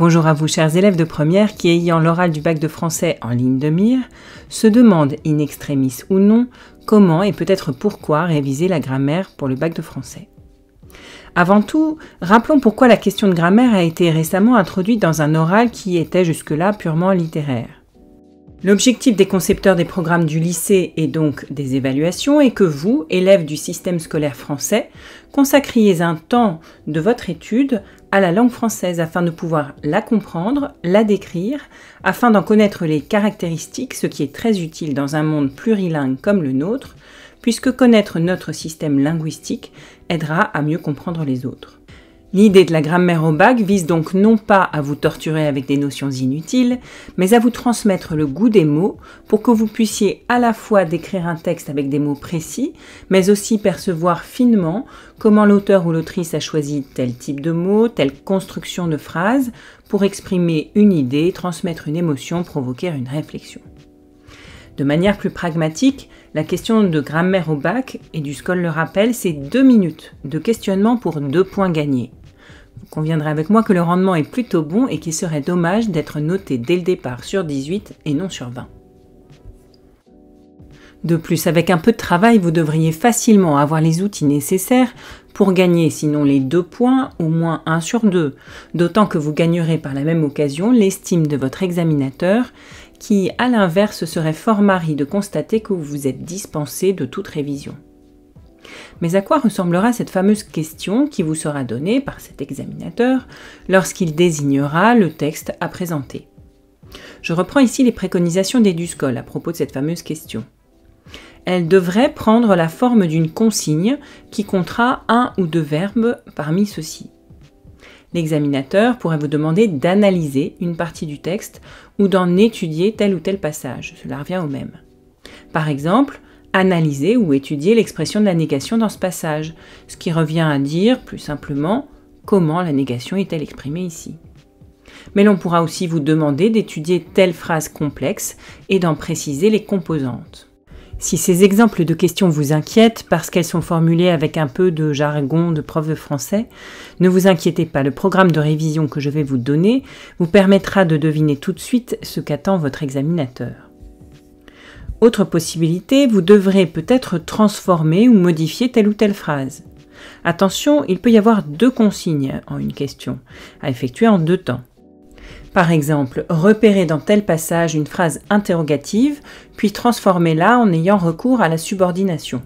Bonjour à vous chers élèves de première qui, ayant l'oral du bac de français en ligne de mire, se demandent in extremis ou non comment et peut-être pourquoi réviser la grammaire pour le bac de français. Avant tout, rappelons pourquoi la question de grammaire a été récemment introduite dans un oral qui était jusque-là purement littéraire. L'objectif des concepteurs des programmes du lycée et donc des évaluations est que vous, élèves du système scolaire français, consacriez un temps de votre étude à la langue française afin de pouvoir la comprendre, la décrire, afin d'en connaître les caractéristiques, ce qui est très utile dans un monde plurilingue comme le nôtre, puisque connaître notre système linguistique aidera à mieux comprendre les autres. L'idée de la grammaire au bac vise donc non pas à vous torturer avec des notions inutiles, mais à vous transmettre le goût des mots pour que vous puissiez à la fois décrire un texte avec des mots précis, mais aussi percevoir finement comment l'auteur ou l'autrice a choisi tel type de mots, telle construction de phrase pour exprimer une idée, transmettre une émotion, provoquer une réflexion. De manière plus pragmatique, la question de grammaire au bac, et du scol le rappelle, c'est deux minutes de questionnement pour deux points gagnés. Conviendrez avec moi que le rendement est plutôt bon et qu'il serait dommage d'être noté dès le départ sur 18 et non sur 20. De plus, avec un peu de travail, vous devriez facilement avoir les outils nécessaires pour gagner, sinon les deux points, au moins un sur deux, d'autant que vous gagnerez par la même occasion l'estime de votre examinateur, qui, à l'inverse, serait fort mari de constater que vous vous êtes dispensé de toute révision. Mais à quoi ressemblera cette fameuse question qui vous sera donnée par cet examinateur lorsqu'il désignera le texte à présenter? Je reprends ici les préconisations d'Eduscol à propos de cette fameuse question. Elle devrait prendre la forme d'une consigne qui comptera un ou deux verbes parmi ceux-ci. L'examinateur pourrait vous demander d'analyser une partie du texte ou d'en étudier tel ou tel passage. Cela revient au même. Par exemple, analyser ou étudier l'expression de la négation dans ce passage, ce qui revient à dire plus simplement comment la négation est-elle exprimée ici. Mais l'on pourra aussi vous demander d'étudier telle phrase complexe et d'en préciser les composantes. Si ces exemples de questions vous inquiètent parce qu'elles sont formulées avec un peu de jargon de prof de français, ne vous inquiétez pas, le programme de révision que je vais vous donner vous permettra de deviner tout de suite ce qu'attend votre examinateur. Autre possibilité, vous devrez peut-être transformer ou modifier telle ou telle phrase. Attention, il peut y avoir deux consignes en une question, à effectuer en deux temps. Par exemple, repérer dans tel passage une phrase interrogative, puis transformer-la en ayant recours à la subordination.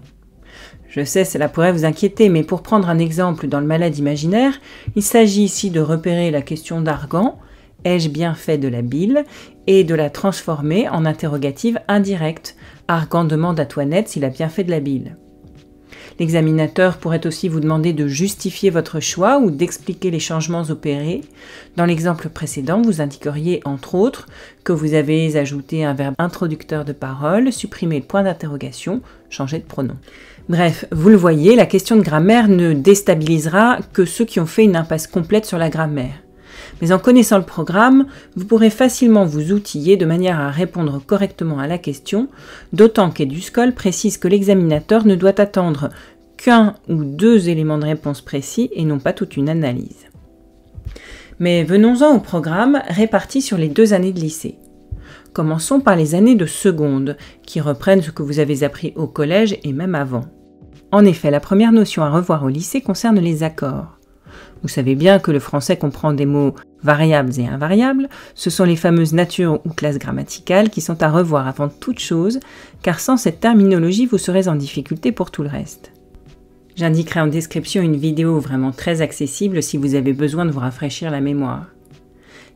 Je sais, cela pourrait vous inquiéter, mais pour prendre un exemple dans le malade imaginaire, il s'agit ici de repérer la question d'Argan, ai-je bien fait de la bile et de la transformer en interrogative indirecte. Argan demande à Toinette s'il a bien fait de la bile. L'examinateur pourrait aussi vous demander de justifier votre choix ou d'expliquer les changements opérés. Dans l'exemple précédent, vous indiqueriez entre autres que vous avez ajouté un verbe introducteur de parole, supprimé le point d'interrogation, changé de pronom. Bref, vous le voyez, la question de grammaire ne déstabilisera que ceux qui ont fait une impasse complète sur la grammaire. Mais en connaissant le programme, vous pourrez facilement vous outiller de manière à répondre correctement à la question, d'autant qu'Eduscol précise que l'examinateur ne doit attendre qu'un ou deux éléments de réponse précis et non pas toute une analyse. Mais venons-en au programme réparti sur les deux années de lycée. Commençons par les années de seconde, qui reprennent ce que vous avez appris au collège et même avant. En effet, la première notion à revoir au lycée concerne les accords. Vous savez bien que le français comprend des mots variables et invariables. Ce sont les fameuses natures ou classes grammaticales qui sont à revoir avant toute chose, car sans cette terminologie, vous serez en difficulté pour tout le reste. J'indiquerai en description une vidéo vraiment très accessible si vous avez besoin de vous rafraîchir la mémoire.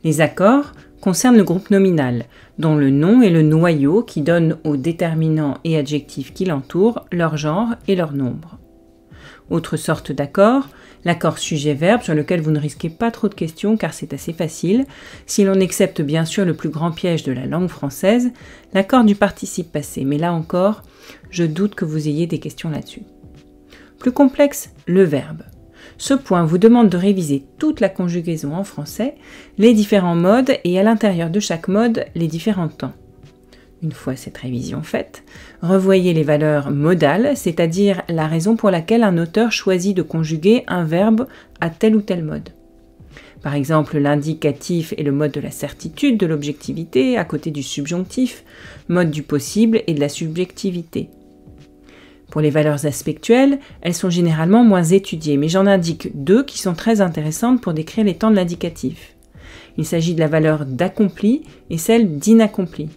Les accords concernent le groupe nominal, dont le nom est le noyau qui donne aux déterminants et adjectifs qui l'entourent leur genre et leur nombre. Autre sorte d'accord, l'accord sujet-verbe sur lequel vous ne risquez pas trop de questions car c'est assez facile, si l'on accepte bien sûr le plus grand piège de la langue française, l'accord du participe passé. Mais là encore, je doute que vous ayez des questions là-dessus. Plus complexe, le verbe. Ce point vous demande de réviser toute la conjugaison en français, les différents modes et à l'intérieur de chaque mode, les différents temps. Une fois cette révision faite, revoyez les valeurs modales, c'est-à-dire la raison pour laquelle un auteur choisit de conjuguer un verbe à tel ou tel mode. Par exemple, l'indicatif est le mode de la certitude, de l'objectivité, à côté du subjonctif, mode du possible et de la subjectivité. Pour les valeurs aspectuelles, elles sont généralement moins étudiées, mais j'en indique deux qui sont très intéressantes pour décrire les temps de l'indicatif. Il s'agit de la valeur d'accompli et celle d'inaccompli.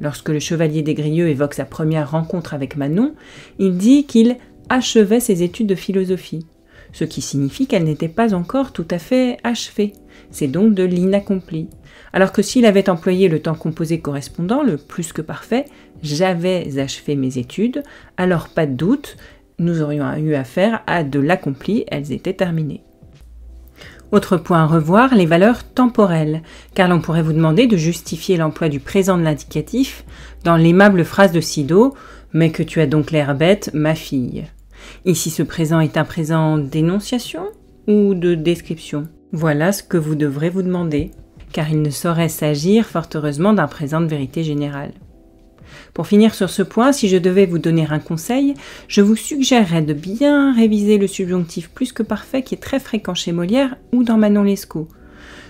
Lorsque le chevalier des Grieux évoque sa première rencontre avec Manon, il dit qu'il achevait ses études de philosophie, ce qui signifie qu'elle n'était pas encore tout à fait achevée. C'est donc de l'inaccompli. Alors que s'il avait employé le temps composé correspondant, le plus que parfait, j'avais achevé mes études, alors pas de doute, nous aurions eu affaire à de l'accompli, elles étaient terminées. Autre point à revoir, les valeurs temporelles, car l'on pourrait vous demander de justifier l'emploi du présent de l'indicatif dans l'aimable phrase de Sido Mais que tu as donc l'air bête, ma fille. Ici, ce présent est un présent d'énonciation ou de description? Voilà ce que vous devrez vous demander, car il ne saurait s'agir fort heureusement d'un présent de vérité générale. Pour finir sur ce point, si je devais vous donner un conseil, je vous suggérerais de bien réviser le subjonctif plus que parfait qui est très fréquent chez Molière ou dans Manon Lescaut.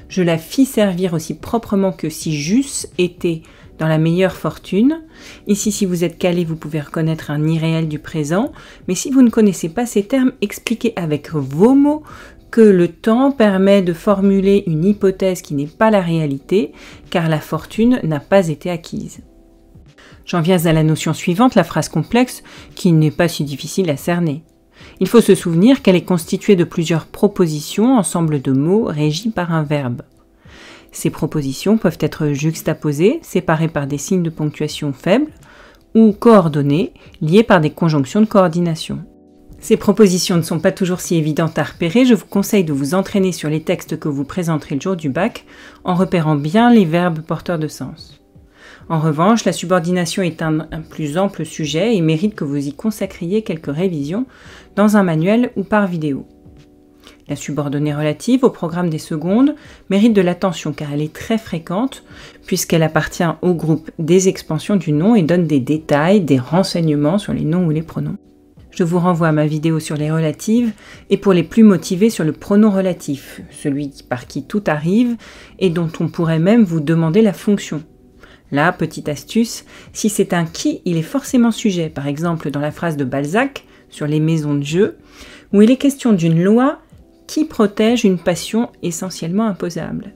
Je la fis servir aussi proprement que si j'eusse été dans la meilleure fortune. Ici, si vous êtes calé, vous pouvez reconnaître un irréel du présent, mais si vous ne connaissez pas ces termes, expliquez avec vos mots que le temps permet de formuler une hypothèse qui n'est pas la réalité, car la fortune n'a pas été acquise. J'en viens à la notion suivante, la phrase complexe, qui n'est pas si difficile à cerner. Il faut se souvenir qu'elle est constituée de plusieurs propositions, ensemble de mots régis par un verbe. Ces propositions peuvent être juxtaposées, séparées par des signes de ponctuation faibles, ou coordonnées, liées par des conjonctions de coordination. Ces propositions ne sont pas toujours si évidentes à repérer, je vous conseille de vous entraîner sur les textes que vous présenterez le jour du bac en repérant bien les verbes porteurs de sens. En revanche, la subordination est un, plus ample sujet et mérite que vous y consacriez quelques révisions dans un manuel ou par vidéo. La subordonnée relative au programme des secondes mérite de l'attention car elle est très fréquente puisqu'elle appartient au groupe des expansions du nom et donne des détails, des renseignements sur les noms ou les pronoms. Je vous renvoie à ma vidéo sur les relatives et pour les plus motivés sur le pronom relatif, celui par qui tout arrive et dont on pourrait même vous demander la fonction. Là, petite astuce, si c'est un qui, il est forcément sujet. Par exemple, dans la phrase de Balzac sur les maisons de jeu, où il est question d'une loi qui protège une passion essentiellement imposable.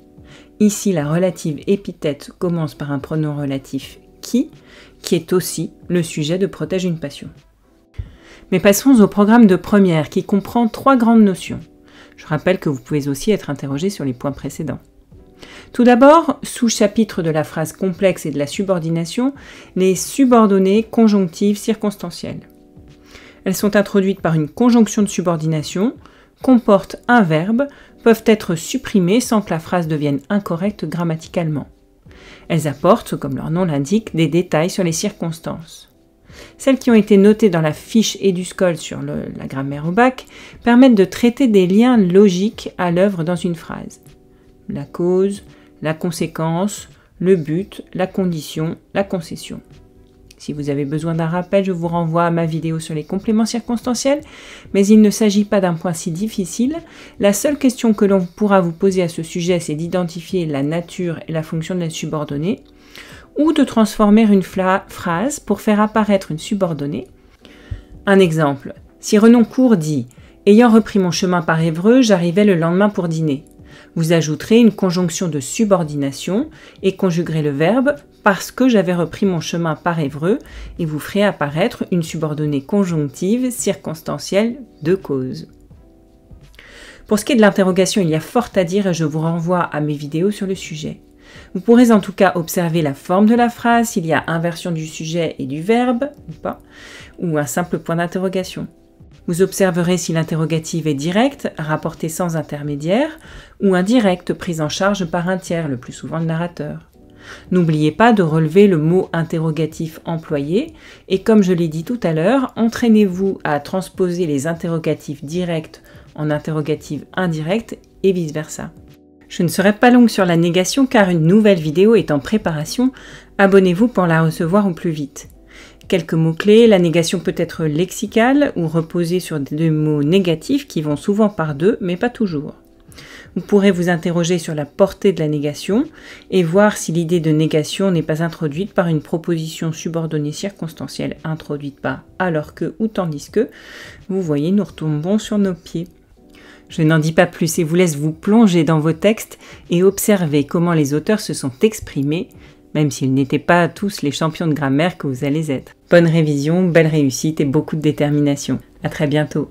Ici, la relative épithète commence par un pronom relatif qui, qui est aussi le sujet de protège une passion. Mais passons au programme de première qui comprend trois grandes notions. Je rappelle que vous pouvez aussi être interrogé sur les points précédents. Tout d'abord, sous-chapitre de la phrase complexe et de la subordination, les subordonnées conjonctives circonstancielles. Elles sont introduites par une conjonction de subordination, comportent un verbe, peuvent être supprimées sans que la phrase devienne incorrecte grammaticalement. Elles apportent, comme leur nom l'indique, des détails sur les circonstances. Celles qui ont été notées dans la fiche EduScol sur la grammaire au bac permettent de traiter des liens logiques à l'œuvre dans une phrase la cause, la conséquence, le but, la condition, la concession. Si vous avez besoin d'un rappel, je vous renvoie à ma vidéo sur les compléments circonstanciels, mais il ne s'agit pas d'un point si difficile. La seule question que l'on pourra vous poser à ce sujet, c'est d'identifier la nature et la fonction de la subordonnée, ou de transformer une phrase pour faire apparaître une subordonnée. Un exemple, si Renoncourt dit Ayant repris mon chemin par Évreux, j'arrivais le lendemain pour dîner. Vous ajouterez une conjonction de subordination et conjuguerez le verbe parce que j'avais repris mon chemin par Évreux et vous ferez apparaître une subordonnée conjonctive circonstancielle de cause. Pour ce qui est de l'interrogation, il y a fort à dire et je vous renvoie à mes vidéos sur le sujet. Vous pourrez en tout cas observer la forme de la phrase, s'il y a inversion du sujet et du verbe ou pas, ou un simple point d'interrogation. Vous observerez si l'interrogative est directe, rapportée sans intermédiaire, ou indirecte, prise en charge par un tiers, le plus souvent le narrateur. N'oubliez pas de relever le mot interrogatif employé, et comme je l'ai dit tout à l'heure, entraînez-vous à transposer les interrogatifs directs en interrogatifs indirects et vice-versa. Je ne serai pas longue sur la négation car une nouvelle vidéo est en préparation. Abonnez-vous pour la recevoir au plus vite. Quelques mots-clés, la négation peut être lexicale ou reposer sur des mots négatifs qui vont souvent par deux, mais pas toujours. Vous pourrez vous interroger sur la portée de la négation et voir si l'idée de négation n'est pas introduite par une proposition subordonnée circonstancielle introduite par alors que ou tandis que. Vous voyez, nous retombons sur nos pieds. Je n'en dis pas plus et vous laisse vous plonger dans vos textes et observer comment les auteurs se sont exprimés, même s'ils n'étaient pas tous les champions de grammaire que vous allez être. Bonne révision, belle réussite et beaucoup de détermination. À très bientôt.